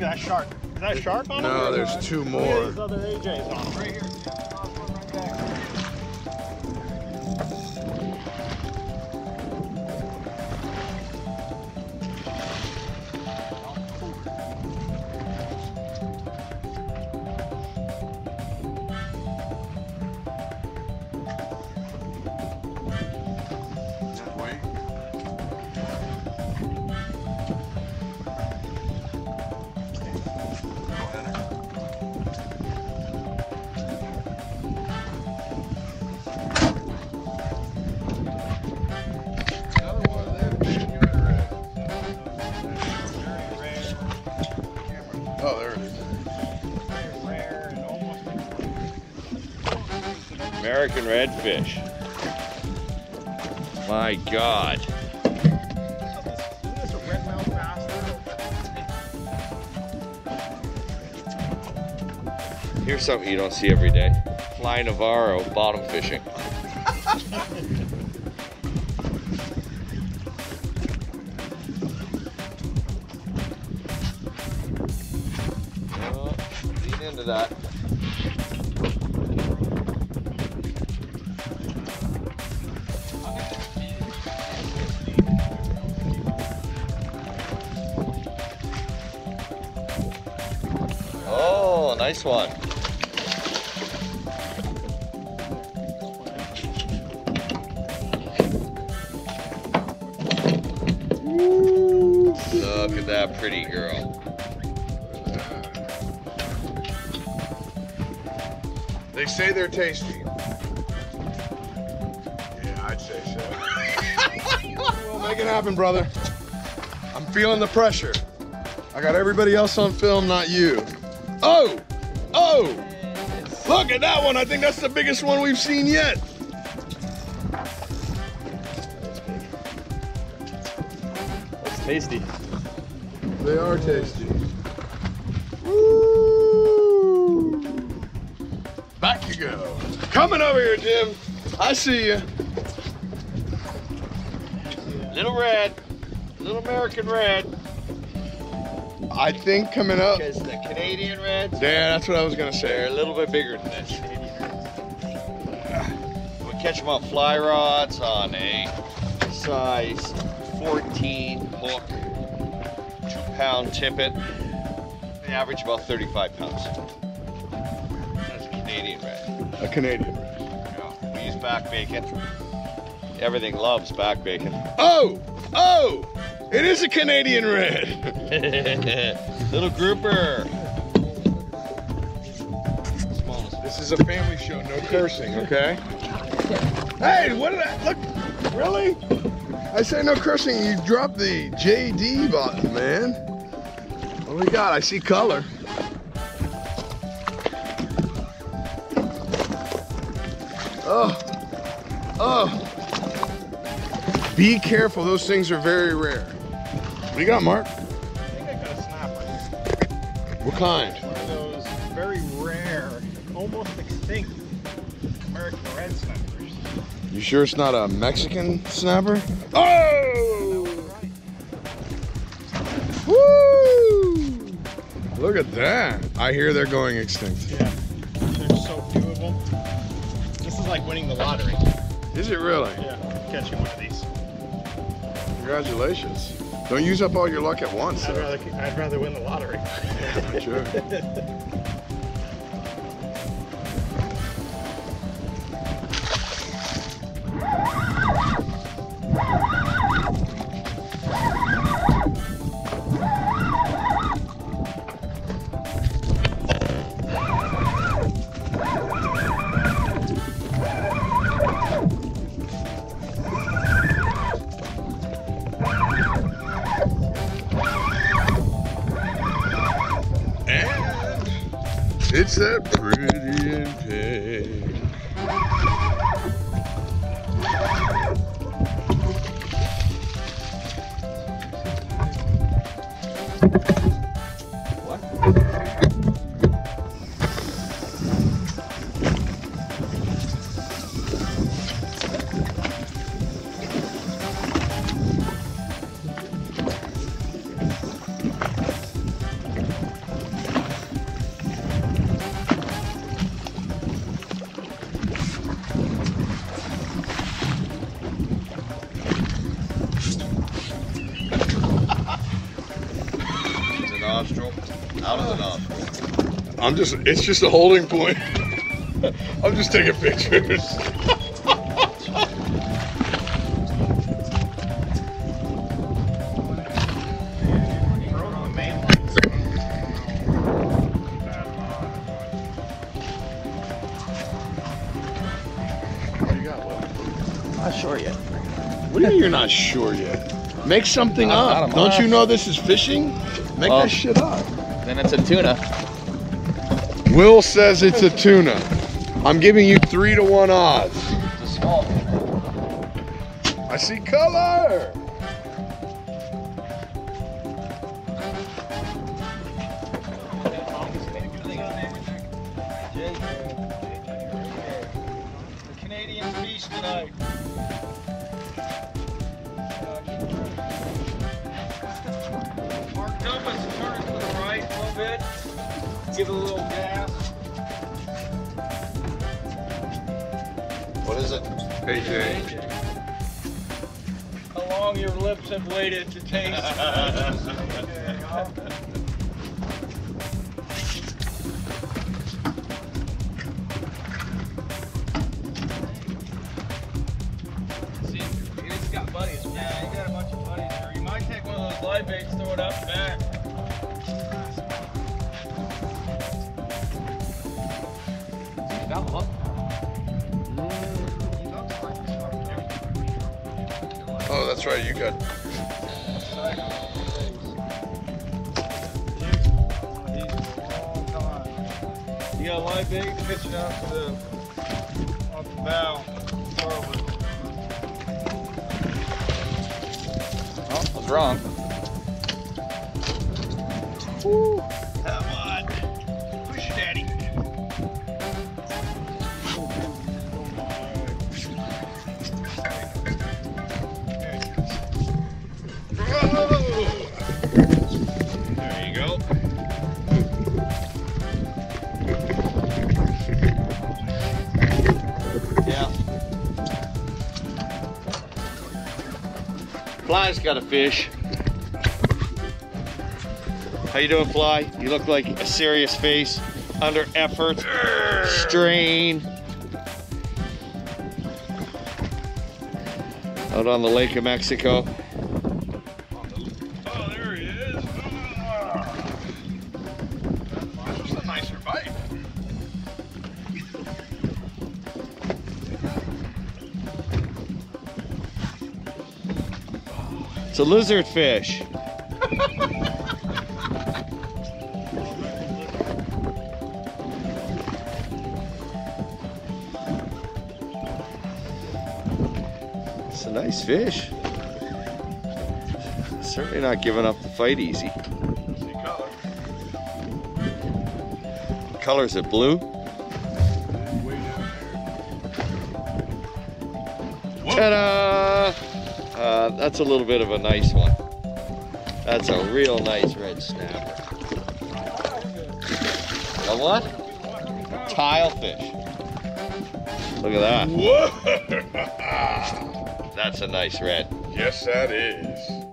Look at that shark. Is that a shark on no, him? No, there's two more. There's other AJs on them right here. American redfish. My God. Here's something you don't see every day. Fly Navarro bottom fishing. Oh, lean into that. Nice one. Look at that pretty girl. They say they're tasty. Yeah, I'd say so. well, make it happen, brother. I'm feeling the pressure. I got everybody else on film, not you. Oh! Oh! Look at that one. I think that's the biggest one we've seen yet. It's tasty. They are tasty. Woo! Back you go. Coming over here, Jim. I see you. Little red. Little American red. I think coming up. Because the Canadian reds, Yeah, that's what I was gonna they're say. a little bit bigger than this. We catch them on fly rods on a size 14 hook, two pound tippet. They average about 35 pounds. That's a Canadian red. A Canadian. Yeah, We use back bacon. Everything loves back bacon. Oh! Oh! It is a Canadian red. Little grouper. This is a family show, no cursing, okay? Hey, what did I look? Really? I say no cursing. You dropped the JD button, man. Do we got? I see color. Oh, oh. Be careful. Those things are very rare. What do you got, Mark? I think I got a snapper. What kind? One of those very rare, almost extinct American red snappers. You sure it's not a Mexican snapper? Oh! Woo! Look at that. I hear they're going extinct. Yeah. There's so few of them. This is like winning the lottery. Is it really? Yeah. Catching one of these. Congratulations. Don't use up all your luck at once. I'd though. rather I'd rather win the lottery. Sure. that pretty in pink? It up. I'm just, it's just a holding point. I'm just taking pictures. Not sure yet. What do you mean you're not sure yet? Make something Not- up. not Don't you know this is fishing? Make Well- that um, shit up. Then it's a tuna. Will says it's a tuna. I'm giving you three to one odds. It's a small. I see color. The Canadian feast tonight. Give it a little gas. What is it? AJ. How long your lips have waited to taste. See, he's got buddies. Yeah, he got a bunch of buddies here. You might take one of those live baits, throw it up back. Oh, that's right. You got. You got a live bait pitching out to the off the bow. Oh, I was wrong. Come on. Push Fly's got a fish. How you doing, Fly? You look like a serious face, under effort, strain. Out on the Lake of Mexico. A lizard fish. It's a nice fish. Certainly not giving up the fight easy. Color. Colors it blue. Ta-da! Uh, that's a little bit of a nice one. That's a real nice red snapper. A what? Tile fish. Look at that. Whoa! That's a nice red. yes, that is.